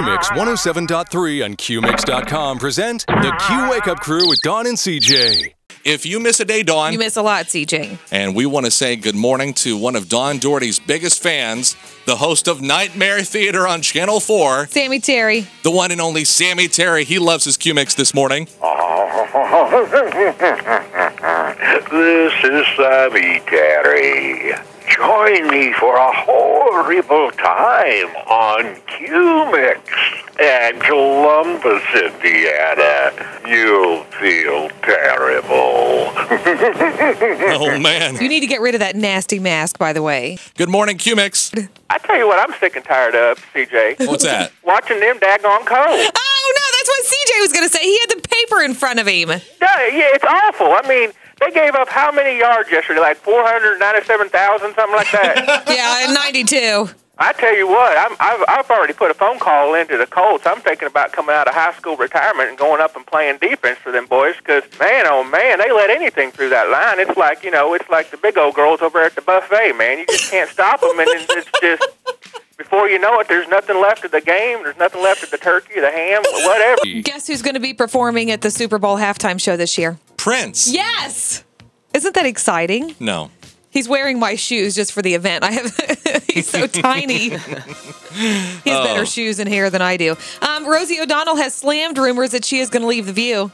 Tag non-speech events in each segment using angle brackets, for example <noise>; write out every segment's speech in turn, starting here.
QMix 107.3 and QMix.com present the Q Wake Up Crew with Dawn and CJ. If you miss a day, Dawn, You miss a lot, CJ. and we want to say good morning to one of Dawn Daugherty's biggest fans, the host of Nightmare Theater on Channel 4, Sammy Terry. the one and only Sammy Terry. He loves his Q Mix this morning. <laughs> This is Sammy Terry. Join me for a horrible time on Q-Mix at Columbus, Indiana. You'll feel terrible. <laughs> Oh, man. You need to get rid of that nasty mask, by the way. Good morning, Q Mix. I tell you what, I'm sick and tired of, CJ. What's that? <laughs> Watching them daggone Colts. Oh, no, that's what CJ was going to say. He had the paper in front of him. No, yeah, it's awful. I mean, they gave up how many yards yesterday? Like 497,000, something like that. <laughs> Yeah, 92. I tell you what, I'm, I've, I've already put a phone call into the Colts. I'm thinking about coming out of high school retirement and going up and playing defense for them boys because, man, oh, man, they let anything through that line. It's like, you know, it's like the big old girls over at the buffet, man. You just can't stop them, and it's it's just... Before you know it, there's nothing left of the game. There's nothing left of the turkey, the ham, whatever. Guess who's going to be performing at the Super Bowl halftime show this year? Prince. Yes. Isn't that exciting? No. He's wearing my shoes just for the event. I have <laughs> he's so <laughs> tiny. he has better shoes and hair than I do. Um, Rosie O'Donnell has slammed rumors that she is going to leave the View.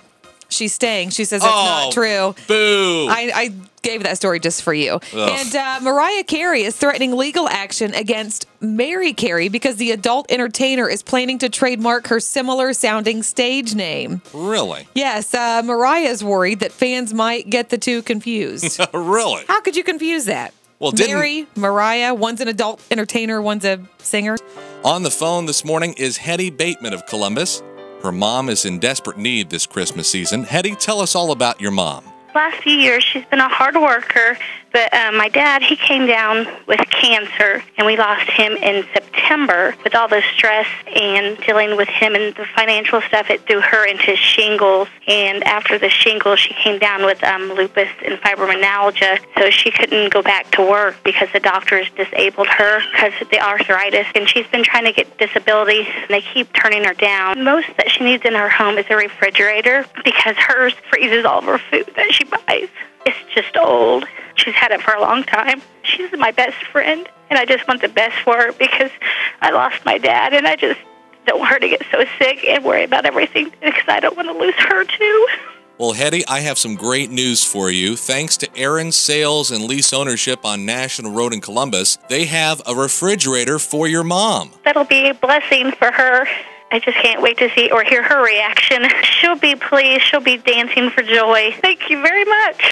She's staying. She says that's Oh, not true. Boo. I, I gave that story just for you. Ugh. And uh, Mariah Carey is threatening legal action against Mary Carey because the adult entertainer is planning to trademark her similar sounding stage name. really? Yes, uh, Mariah is worried that fans might get the two confused. <laughs> really? How could you confuse that? Well, didn't- Mary, Mariah, one's an adult entertainer, one's a singer. On the phone this morning is Hetty Bateman of Columbus. Her mom is in desperate need this Christmas season. Hetty, tell us all about your mom. Last few years she's been a hard worker but uh, my dad he came down with cancer and we lost him in september with all the stress and dealing with him and the financial stuff it threw her into shingles. And after the shingles she came down with um, lupus and fibromyalgia so she couldn't go back to work because the doctors disabled her because of the arthritis. And she's been trying to get disability and they keep turning her down. Most that she needs in her home is a refrigerator because hers freezes all of her food that she buys. It's just old. She's had it for a long time. She's my best friend, and I just want the best for her because I lost my dad, and I just don't want her to get so sick and worry about everything because I don't want to lose her too. Well, Hetty, I have some great news for you. Thanks to Aaron Sales and Lease Ownership on National Road in Columbus, they have a refrigerator for your mom. That'll be a blessing for her. I just can't wait to see or hear her reaction. She'll be pleased. She'll be dancing for joy. Thank you very much.